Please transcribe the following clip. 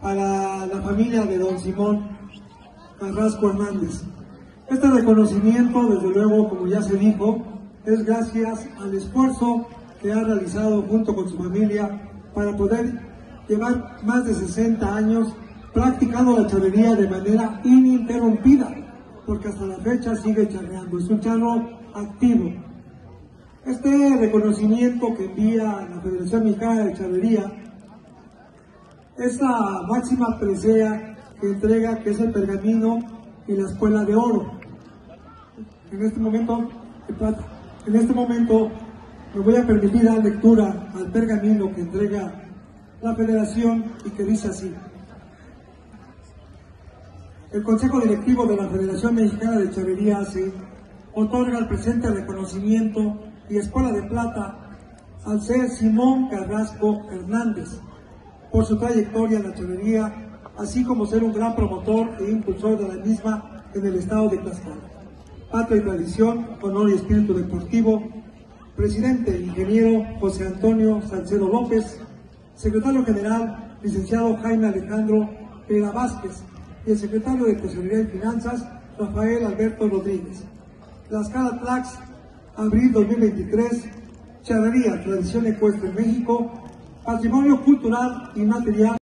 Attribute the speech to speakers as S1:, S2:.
S1: para la familia de don Simón Carrasco Hernández. Este reconocimiento, desde luego, como ya se dijo, es gracias al esfuerzo que ha realizado junto con su familia para poder llevar más de 60 años practicando la charrería de manera ininterrumpida, porque hasta la fecha sigue charreando, es un charro activo. Este reconocimiento que envía la Federación Mexicana de Charrería es la máxima presea que entrega, que es el pergamino y la escuela de oro. En este momento, en este momento me voy a permitir dar lectura al pergamino que entrega la Federación y que dice así. El Consejo Directivo de la Federación Mexicana de Charrería se otorga el presente reconocimiento y Escuela de Plata al ser Simón Carrasco Hernández por su trayectoria en la charrería, así como ser un gran promotor e impulsor de la misma en el estado de Tlaxcala. Patria y tradición, honor y espíritu deportivo, presidente ingeniero José Antonio Salcedo López, secretario general licenciado Jaime Alejandro Pera Vázquez y el secretario de Tesorería y Finanzas Rafael Alberto Rodríguez. Tlaxcala Tlax, abril 2023, charrería, tradición ecuestre en México, patrimonio cultural y material